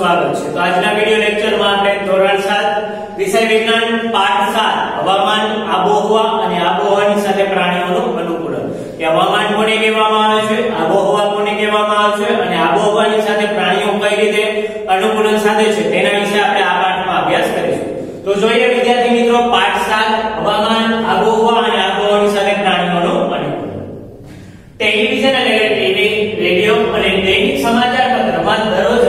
સ્વાગત છે. તો આજના વિડિયો લેક્ચરમાં આપણે ધોરણ 7 વિષય વિજ્ઞાન પાઠ 7 હવામાન, આબોહવા અને આબોહવાની સાથે પ્રાણીઓનું અનુકૂલન. કે હવામાન કોને કહેવામાં આવે છે? આબોહવા કોને કહેવામાં આવે છે? અને આબોહવાની સાથે પ્રાણીઓ કઈ રીતે અનુકૂલન સાધે છે? તેના વિશે આપણે આ પાઠમાં અભ્યાસ કરીશું. તો જોઈએ વિદ્યાર્થી મિત્રો, પાઠ 7 હવામાન, આબોહવા અને આબોહવાની સાથે પ્રાણીઓનું અનુકૂલન. ટેલિવિઝન એટલે ટીવી રેડિયો અને દૈનિક સમાચાર પત્રમાં દરરોજ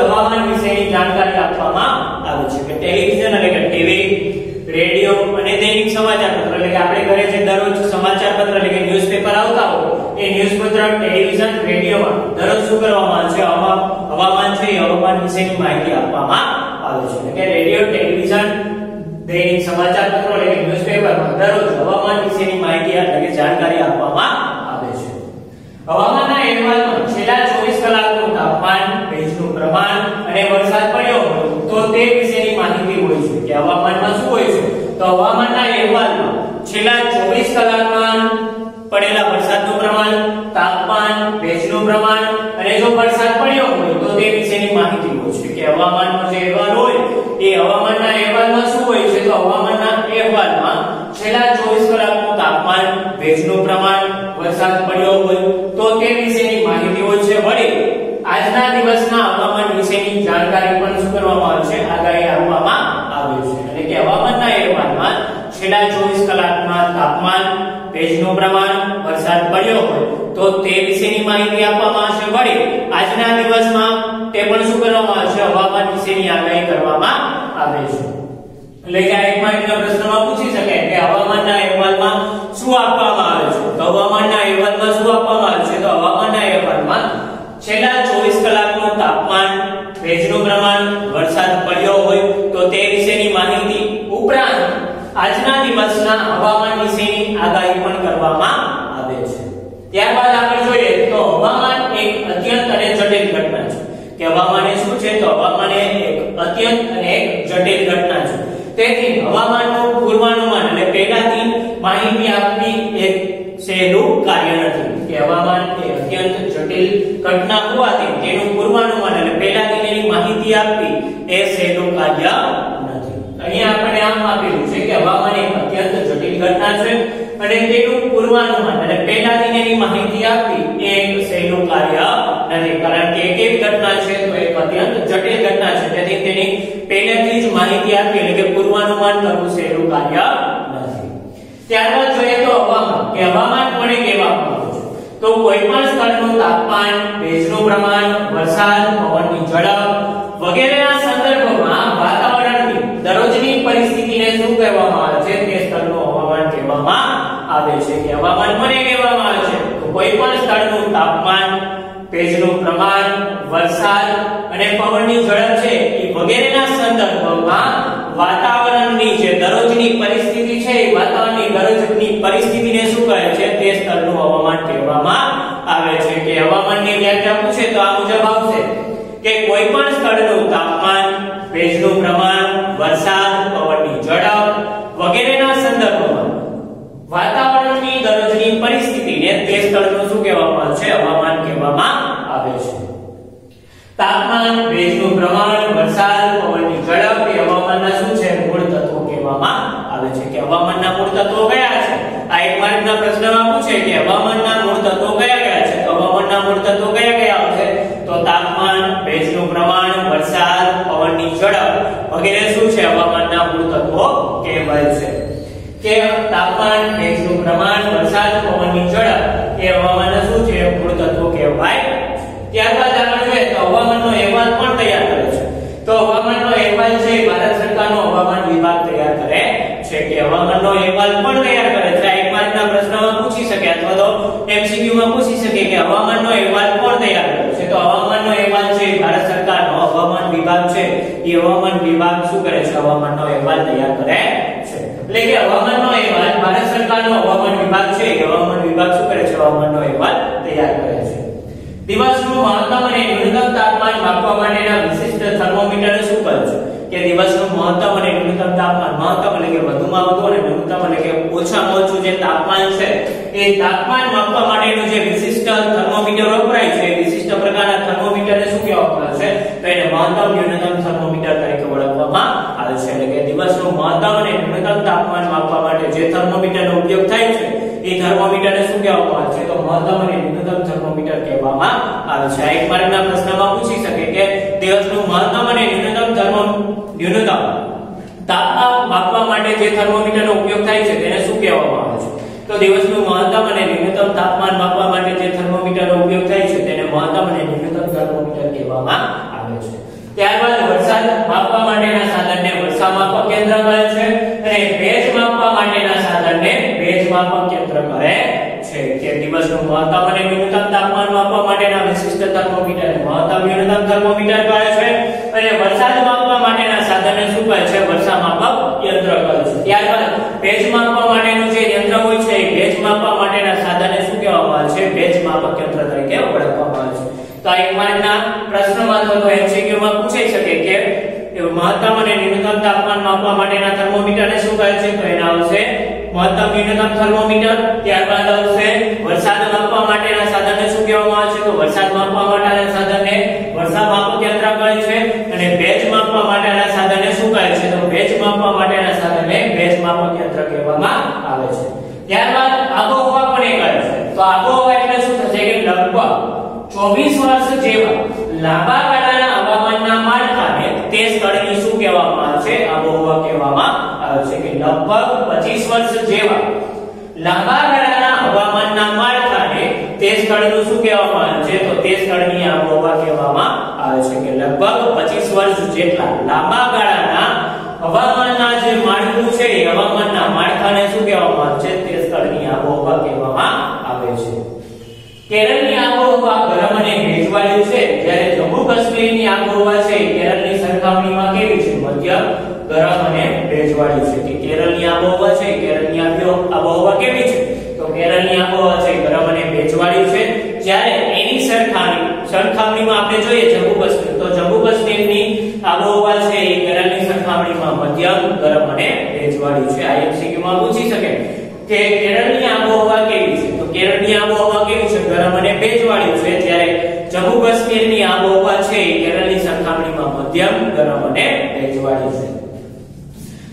જાણકારી આપવામાં આવે છે કે ટેલિવિઝન એટલે કે ટીવી રેડિયો અને દૈનિક સમાચાર પત્ર એટલે કે આપણે ઘરે જે દરરોજ સમાચાર પત્ર એટલે કે ન્યૂઝપેપર આવતા હોય, એ ન્યૂઝપત્ર ટેલિવિઝન રેડિયોમાં દરરોજ શું કરવામાં આવે છે? હવા- હવામાન છે હવામાન વિશેની માહિતી આપવામાં આવે છે. એટલે કે રેડિયો ટેલિવિઝન દૈનિક સમાચાર પત્રો એટલે કે ન્યૂઝપેપરમાં દરરોજ હવામાન વિશેની માહિતી, એટલે કે જાણકારી આપવામાં આવે છે હવામાનના અહેવાલમાં છેલ્લા 24 કલાકનું તાપમાન ભેજનું પ્રમાણ અને વરસાદ પડ્યો હોય તો તે વિશેની માહિતી હોય છે કે હવામાનમાં શું હોય છે તો હવામાનના અહેવાલમાં છેલ્લા 24 કલાકમાં પડેલા વરસાદનું પ્રમાણ, તાપમાન, ભેજનું પ્રમાણ અને જો વરસાદ પડ્યો હોય તો તે વિશેની માહિતી પૂછશે કે હવામાનનો જે અહેવાલ હોય, એ હવામાનના અહેવાલમાં શું હોય છે? તો હવામાનના અહેવાલમાં છેલ્લા 24 કલાકનું તાપમાન, ભેજનું પ્રમાણ, વરસાદ પડ્યો હોય તો તે વિશેની માહિતી હોય છે વળી આજના દિવસના હવામાન વિશેની જાણકારી પણ શું કરવામાં આવે છે આગાહી આપવામાં આવે છે એટલે કે હવામાનના અહેવાલમાં છેલ્લા 24 કલાકમાં તાપમાન, ભેજનું પ્રમાણ, વરસાદ પડ્યો હોય, તો તે વિશેની માહિતી આપવામાં આવશે. વળી, આજના દિવસમાં તે પણ શું કરવામાં આવશે હવામાન વિશેની આગાહી કરવામાં આવે છે. એટલે કે આ એક માહિતીના પ્રશ્નમાં પૂછી દિવસના હવામાન વિશેની આગાહી પણ કરવામાં આવે છે. ત્યારબાદ આપણે જોઈએ તો હવામાન એક અત્યંત અને જટિલ ઘટના છે. કે હવામાન એ શું છે? તો હવામાન એ એક અત્યંત અને એક જટિલ ઘટના છે. તેથી હવામાનનું પૂર્વાનુમાન એટલે પહેલાથી માહિતી આપવી એક સહેલું કાર્ય નથી. કે હવામાન એ અત્યંત જટિલ ઘટના હોવાથી ઘટના છે અને તેનું પૂર્વાનુમાન એટલે પહેલાથી તેની માહિતી આપવી એ એક સહેલું કાર્ય નથી. કારણ કે એક એક ઘટના છે તો એક અત્યંત જટિલ ઘટના છે. તેથી તેની પહેલેથી જ માહિતી આપવી એટલે કે પૂર્વાનુમાન કરવું સહેલું કાર્ય નથી. ત્યારબાદ જોઈએ તો હવામાન. કે હવામાન છે? તો કોઈ પણ સ્થળનું તાપમાન, ભેજનું પ્રમાણ, વરસાદ, પવનની ઝડપ વગેરેના સંદર્ભમાં વાતાવરણની, દરરોજની પરિસ્થિતિને શું કહેવામાં આવે છે તે કહેવામાં આવે છે કે હવામાન કોને કહેવામાં આવે છે. તો કોઈ પણ સ્થળનું તાપમાન, ભેજનું પ્રમાણ, વરસાદ અને પવનની ઝડપ છે, એ વગેરેના સંદર્ભમાં વાતાવરણની જે દરરોજની પરિસ્થિતિ છે, એ વાતાવરણની દરરોજની પરિસ્થિતિને શું કહે છે, તે સ્તરનું હવામાન કહેવામાં આવે છે. કે હવામાનની વ્યાખ્યા પૂછે તો આ મુજબ આવશે. કે કોઈ પણ સ્થળનું તાપમાન, ભેજનું પ્રમાણ વાતાવરણની દરરોજની પરિસ્થિતિને તે સ્થળનું શું કહેવામાં છે? હવામાન કહેવામાં આવે છે. તાપમાન, ભેજનું પ્રમાણ, વરસાદ, પવનની ઝડપ, એ હવામાનના શું છે? મૂળ તત્વો કહેવામાં આવે છે કે હવામાનના મૂળ તત્વો કયા છે? આ એક માર્કના પ્રશ્નમાં પૂછે કે હવામાનના મૂળ તત્વો કયા કયા છે? તો હવામાનના મૂળ તત્વો કયા કયા આવશે? તો તાપમાન, ભેજનું પ્રમાણ, વરસાદ, પવનની ઝડપ વગેરે શું છે? હવામાનના મૂળ તત્વો કહેવાય છે. કે તાપમાન ભેજનું પ્રમાણ વરસાદ પવનની ઝડપ એ હવામાનના શું છે, મૂળ તત્વો કહેવાય. ત્યારબાદ આપણે જોઈએ તો હવામાનનો અહેવાલ પણ તૈયાર કરે છે. તો હવામાનનો અહેવાલ છે, ભારત સરકારનો હવામાન વિભાગ તૈયાર કરે છે કે હવામાનનો અહેવાલ પણ તૈયાર કરે છે. એક માર્કના પ્રશ્નમાં પૂછી શકે અથવા તો એમસીક્યુ માં પૂછી શકે કે હવામાનનો અહેવાલ કોણ તૈયાર કરે છે. તો હવામાનનો અહેવાલ છે, ભારત સરકારનો હવામાન વિભાગ છે. એ હવામાન વિભાગ શું કરે છે? હવામાનનો અહેવાલ તૈયાર કરે છે એટલે કે હવામાનનો અહેવાલ, ભારત સરકારનો હવામાન વિભાગ છે હવામાન વિભાગ શું કરે છે? હવામાનનો અહેવાલ તૈયાર કરે છે. દિવસનું મહત્તમ અને ન્યૂનતમ તાપમાન માપવા માટેના વિશિષ્ટ થર્મોમીટર શું કરે છે? કે દિવસનું મહત્તમ અને ન્યૂનતમ તાપમાન, મહત્તમ એટલે કે વધુમાં વધુ અને ન્યૂનતમ એટલે કે ઓછામાં ઓછું જે તાપમાન છે, એ તાપમાન માપવા માટેનું જે વિશિષ્ટ થર્મોમીટર વપરાય છે વિશિષ્ટ પ્રકારના થર્મોમીટરને શું કહેવામાં આવે છે? તો એને મહત્તમ, ન્યૂનતમ થર્મોમીટર તરીકે ઓળખવામાં આવે છે. એટલે કે દિવસનું મહત્તમ અને ન્યૂનતમ તાપમાન જે થર્મોમીટરનો ઉપયોગ થાય છે, એ થર્મોમીટરને શું કહેવામાં આવે છે? તો મહત્તમ અને ન્યૂનતમ થર્મોમીટર કહેવામાં આવે છે. એક માર્કના પ્રશ્નમાં પૂછી શકે કે દિવસનું મહત્તમ અને ન્યૂનતમ થર્મો, ન્યૂનતમ તાપમાન માપવા માટે જે થર્મોમીટરનો ઉપયોગ થાય છે, તેને શું કહેવામાં આવે છે? તો દિવસનું મહત્તમ અને ન્યૂનતમ તાપમાન માપવા માટે જે થર્મોમીટરનો ઉપયોગ થાય છે, તેને મહત્તમ અને ન્યૂનતમ થર્મોમીટર કહેવામાં આવે છે. ત્યારબાદ વરસાદ માપવા માટેના સાધનને વર્ષા માપક કેન્દ્ર કહે છે અને કેન્દ્ર છે. કે દિવસનું મહત્તમ અને ન્યૂનતમ તાપમાન માપવા માટેના વિશિષ્ટ થર્મોમીટર. મહત્તમ, ન્યૂનતમ થર્મોમીટર કહે છે? અને વરસાદ માપવા માટેના સાધનને શું કહે છે? વર્ષા માપક યંત્ર કહે છે? ત્યારબાદ, ભેજ માપવા માટેનું જે યંત્ર હોય છે ભેજ માપવા માટેના સાધનને શું કહેવામાં આવે છે? ભેજ માપક યંત્ર તરીકે ઓળખવામાં આવે છે. તો આ એક માર્કના પ્રશ્નમાં તો એમસીક્યુ માં પૂછાઈ શકે કે મહત્તમ અને ન્યૂનતમ તાપમાન માપવા માટેના થર્મોમીટરને શું કહે છે? તો એના આવશે મહત્તમ ન્યૂનતમ થર્મોમીટર ત્યારબાદ આવશે વરસાદ માપવા માટેના સાધનને શું કહેવામાં આવે છે તો વરસાદ માપવા માટેના સાધનને વરસાદ માપક યંત્ર કહે છે અને ભેજ માપવા માટેના સાધનને શું કહે છે તો ભેજ માપવા માટેના સાધનને ભેજ માપક યંત્ર કહેવામાં આવે છે. ત્યારબાદ આબોહવા પણ એક આવે છે. તો આબોહવા એટલે શું થશે કે લગભગ 24 વર્ષ જેવા લાંબા ગાળાના હવામાનના માળખાને તે સ્થળની લગભગ 25 વર્ષ જેવા લાંબા ગાળાના હવામાનના માળખાને તે સ્થળનું શું કહેવામાં આવે છે? તો તે સ્થળની આબોહવા કહેવામાં આવે છે કે લગભગ 25 વર્ષ જેટલા લાંબા ગાળાના હવામાનના જે માળખું છે, એ હવામાનના માળખાને શું કહેવામાં આવે છે? તે સ્થળની આબોહવા કહેવામાં આવે છે. કેરળની આબોહવા ગરમ અને ભેજવાળી છે. જ્યારે જમ્મુ કાશ્મીરની આબોહવા છે કેરળની સરખામણીમાં કેવી છે? મધ્યમ ગરમ અને ભેજવાળી છે કે કેરળની આબોહવા છે, કેરળની આબોહવા કેવી છે? તો કેરળની આબોહવા છે ગરમ અને ભેજવાળી છે. જ્યારે એની સરખામણી સરખામણીમાં આપણે જોઈએ જમ્મુ કાશ્મીર. તો જમ્મુ કાશ્મીરની આબોહવા છે એ કેરળની સરખામણીમાં મધ્યમ ગરમ અને ભેજવાળી છે. આઈએમસીક્યુ માં પૂછી શકે કે કેરળની આબોહવા કેવી છે? તો કેરળની આબોહવા કેવી છે? ગરમ અને ભેજવાળી છે. જ્યારે જમ્મુ કાશ્મીરની આબોહવા છે એ કેરળની સરખામણીમાં મધ્યમ ગરમ અને ભેજવાળી છે.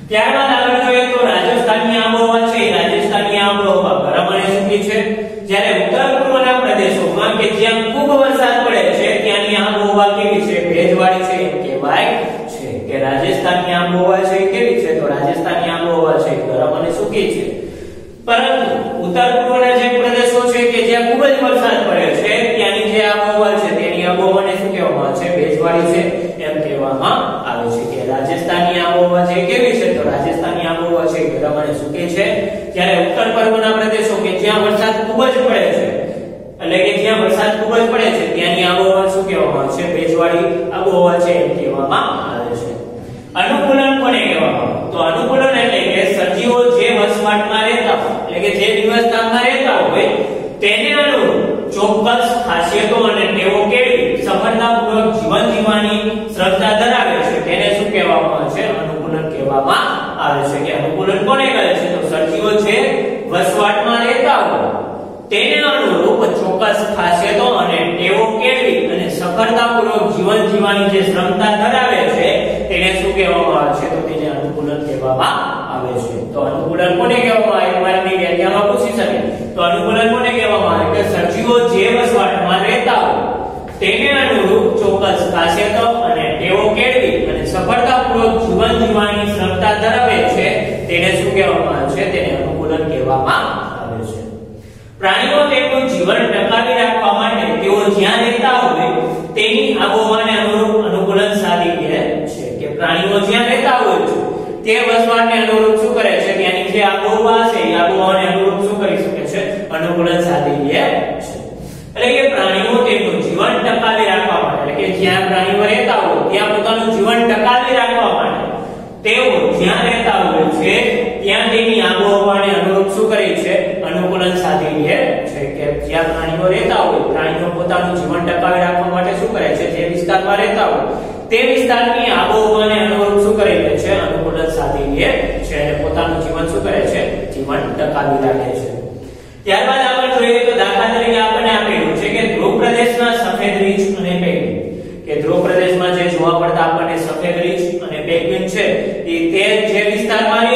ત્યારબાદ આગળ જોઈએ તો રાજસ્થાનની આબોહવા છે. રાજસ્થાનની આબોહવા ગરમ સૂકી છે. જ્યારે ઉત્તર પૂર્વના પ્રદેશોમાં કે જ્યાં ખૂબ વરસાદ પડે છે, ત્યાંની આબોહવા કેવી છે? ભેજવાળી છે કહેવાય છે કે રાજસ્થાનની આબોહવા છે કેવી છે? તો રાજસ્થાનની આબોહવા છે ગરમ અને સૂકી છે. પરંતુ ઉત્તર પૂર્વના જે પ્રદેશો છે કે જ્યાં ખૂબ જ વરસાદ પડે છે, ત્યાંની જે આબોહવા છે, તેની આબોહવાને શું કહેવામાં છે? ભેજવાળી છે એમ કહેવામાં આવે છે કે રાજસ્થાનની આબોહવા છે કેવી છે તો રાજસ્થાનની આબોહવા છે ગરમ અને સૂકી છે જ્યારે ઉત્તર પર્વના પ્રદેશો કે જ્યાં વરસાદ ખૂબ જ પડે છે, એટલે કે જ્યાં વરસાદ ખૂબ જ પડે છે, ત્યાંની આબોહવા શું કહેવામાં આવે છે? ભેજવાળી આબોહવા છે એમ કહેવામાં આવે છે. અનુકૂલન કોને કહેવામાં તો અનુકૂલન એટલે કે સજીવો જે વસવાટમાં રહેતા એટલે કે જે નિવાસસ્થાનમાં રહેતા હોય, તેને અનુરૂપ ચોક્કસ ખાસિયતો અને ટેવો કેળવી સફળતાપૂર્વક જીવન જીવવાની શ્રદ્ધા ધરાવે છે. તેને શું કહેવામાં આવે છે? અનુકૂલન કહેવામાં આવે છે. કે અનુકૂલન કોને કહે વસવાટમાં રહેતા હોય, તેને અનુરૂપ ચોક્કસ ખાસિયતો અને ટેવો કેળવી અને સફળતાપૂર્વક જીવન જીવવાની જે ક્ષમતા ધરાવે છે, તેને શું કહેવામાં આવે છે? તો તેને અનુકૂલન કહેવામાં આવે છે. તો અનુકૂલન કોને કહેવામાં આવે? મારી વ્યાખ્યામાં પૂછી શકે. તો અનુકૂલન કોને કહેવામાં આવે? કે સજીવો જે વસવાટમાં રહેતા હોય, તેને અનુરૂપ ચોક્કસ ખાસિયતો અને ટેવો કેળવી અને સફળતાપૂર્વક જીવન જીવવાની ક્ષમતા ધરાવે છે, તેને શું કહેવામાં આવે છે? તેને અનુકૂલન કહેવામાં પ્રાણીઓ તેમનું જીવન ટકાવી રાખવા માટે તેઓ જ્યાં રહેતા હોય, તેની આબોહવાને અનુરૂપ અનુકૂલન સાધી લે છે કે પ્રાણીઓ જ્યાં રહેતા હોય છે, તે વસવાટને અનુરૂપ શું કરે છે ત્યાંની જે આબોહવા છે, એ આબોહવાને અનુરૂપ શું કરી શકે છે? અનુકૂલન સાધી લે છે. એટલે કે પ્રાણીઓ તેમનું જીવન ટકાવી રાખવા માટે, એટલે કે જ્યાં પ્રાણીઓ રહેતા હોય, ત્યાં પોતાનું જીવન ટકાવી રાખવા માટે, તેઓ જ્યાં રહેતા હોય છે ત્યાં તેની આબોહવાને અનુરૂપ શું કરે છે? અનુકૂલન સાધી લે છે કે જ્યાં પ્રાણીઓ રહેતા હોય, પ્રાણીઓ પોતાનું જીવન ટકાવી રાખવા માટે શું કરે છે? જે વિસ્તારમાં રહેતા હોય, તે વિસ્તારની આબોહવાને અનુરૂપ શું કરે છે? અનુકૂલન સાધી લે છે અને પોતાનું જીવન શું કરે છે? જીવન ટકાવી રાખે છે. ત્યારબાદ આપણે જોઈએ તો દાખલા તરીકે આપણને આપેલું છે કે ધ્રુવ પ્રદેશમાં સફેદ રીંછ અને પેંગ્વિન કે ધ્રુવ પ્રદેશમાં જે જોવા પડતા આપણને સફેદ રીંછ અને પેંગ્વિન છે, એ તે જે વિસ્તારમાં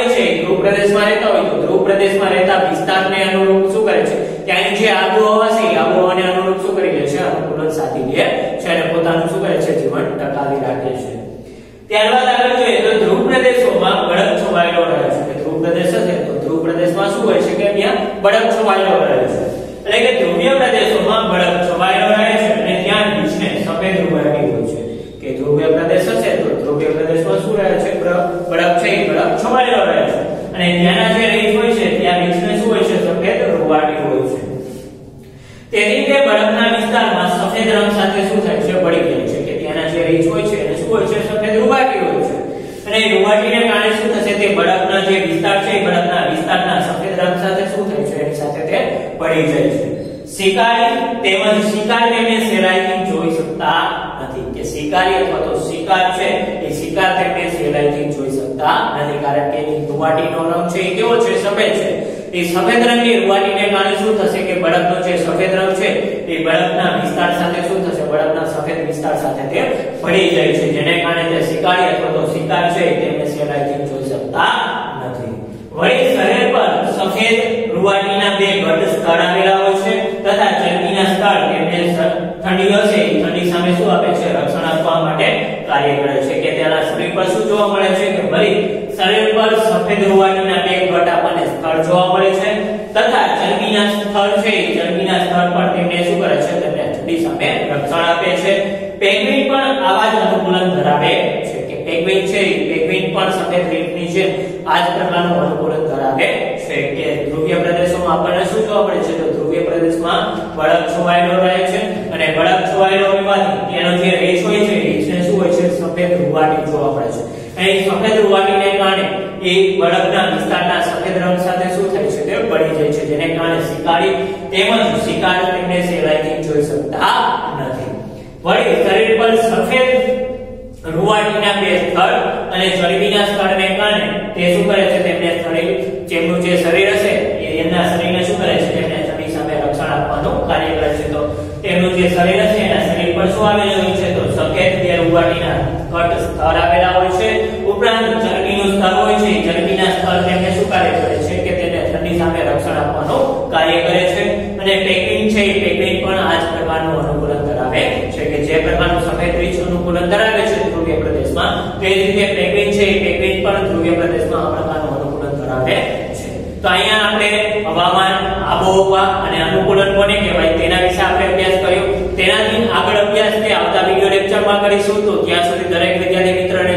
પ્રદેશમાં રહેતા હોય તો ધ્રુવ પ્રદેશમાં રહેતા વિસ્તારને અનુરૂપ શું કરે છે? ત્યાંની જે આબોહવા છે આબોહવાને અનુરૂપ શું કરી લે છે? અનુકૂલન સાધી લે છે અને પોતાનું શું કરે છે? જીવન ટકાવી રાખે છે. ત્યારબાદ આગળ જોઈએ તો ધ્રુવ પ્રદેશોમાં બરફ છવાયેલો રહે છે. ધ્રુવ પ્રદેશ છે. તો ધ્રુવ પ્રદેશમાં શું હોય છે કે ત્યાં બરફ છવાયેલો રહે છે. એટલે કે ધ્રુવીય પ્રદેશોમાં બરફ છવાયેલો રહે છે અને ત્યાં નીચે સફેદ રૂવાટી હોય છે. કે ધ્રુવીય પ્રદેશ હશે તો ધ્રુવીય પ્રદેશમાં શું રહે છે? બરફ છે એ. બરફ છવાયેલો રહે છે. અને ત્યાંના જે રેન્જ હોય છે, ત્યાં નીચે શું હોય છે સફેદ રૂવાટી હોય છે. તે રીતે બરફના વિસ્તારમાં સફેદ રંગ સાથે શું થાય છે, પડી જાય છે, કે ત્યાંના જે રીંછ હોય છે, એને શું હોય છે, સફેદ રૂવાટી હોય છે. અને રૂવાટીને કારણે શું થશે, તે બરફના જે વિસ્તાર છે, એ બરફના વિસ્તારના સફેદ રંગ સાથે શું થાય છે, એની સાથે તે પડી જાય છે. શિકારી તેમજ શિકાર તેમને સહેલાઈથી જોઈ શકતા નથી. કે શિકારી અથવા તો શિકાર છે, એ શિકાર તેમને સહેલાઈથી જોઈ શકતા નથી, કારણ કે રૂવાટીનો રંગ છે એ કેવો છે? સફેદ છે. એ સફેદ રંગની રૂવાટીને કારણે શું થશે કે બરફનો જે સફેદ રંગ છે, એ બળદના વિસ્તાર સાથે શું થશે? બળદના સફેદ વિસ્તાર સાથે તે ભળી જાય છે. જેને કારણે તે શિકારી અથવા તો શિકાર છે તેમને સહેલાઈથી જોઈ શકતા નથી. વળી શરીર પર સફેદ રૂવાટીના બે ઘટ સ્થળ આવેલા હોય છે, તથા ચરબીના સ્થળ તેમને ઠંડી હશે. ઠંડી સામે શું આપે છે? રક્ષણ આપવા માટે કાર્ય કરે છે. કે તેના શરીર પર શું જોવા મળે છે? સફેદ રૂવાટીના બે ગટ આપણને સ્થળ જોવા મળે છે. તથા ચરબીના સ્થળ છે ચરબીના સ્થળ પર તેમને શું કરે છે? તેમને ઠંડી સામે રક્ષણ આપે છે. પેંગ્વિન પણ આવા જ અનુકૂલન ધરાવે છે કે પેંગ્વિન છે પેંગ્વિન પણ સફેદ રીંછની છે. આ જ પ્રકારનું અનુકૂલન ધરાવે છે કે ધ્રુવીય પ્રદેશોમાં આપણને શું જોવા મળે છે? તો ધ્રુવીય પ્રદેશમાં બળક છવાયેલો રહે છે અને બળક છવાયેલો હોવાથી તેનો જે રેસ હોય છે રેસને શું હોય છે? સફેદ રૂવાટી જોવા મળે છે. અહીં સફેદ રૂવાટીને કારણે એ બળદના વિસ્તારના સફેદ રંગ સાથે શું થાય છે તે પડી જાય છે, જેને કારણે શિકારી તેમજ શિકાર તેમને સહેલાઈથી જોઈ શકતા નથી. વળી શરીર પર સફેદ રૂવાટીના બે સ્થળ અને ચરબીના સ્થળને કારણે તે શું કરે છે? તેમને શરીર જેમનું જે શરીર હશે, એ એમના શરીરને શું કરે છે? તેમને ચરબી સામે રક્ષણ આપવાનું કાર્ય કરે છે. તો તેમનું જે શરીર હશે, એના શરીર પર શું આવેલું છે? તો સફેદ બે રૂવાટીના પ્રકારનું અનુકૂલન ધરાવે છે કે જે પ્રકારનું સફેદ રીંછ અનુકૂલન ધરાવે છે ધ્રુવીય પ્રદેશમાં, તે જ રીતે પેકિંગ છે એ પેકિંગ પણ ધ્રુવીય પ્રદેશમાં પ્રકારનું અનુકૂલન ધરાવે છે. તો અહીંયા આપણે હવામાન, આબોહવા અને અનુકૂલન કોને કહેવાય તેના વિશે આપણે અભ્યાસ કર્યો. તેનાથી આગળ અભ્યાસ તે આવતા વિડિયો લેક્ચરમાં કરીશું. તો ત્યાં સુધી દરેક વિદ્યાર્થી મિત્રને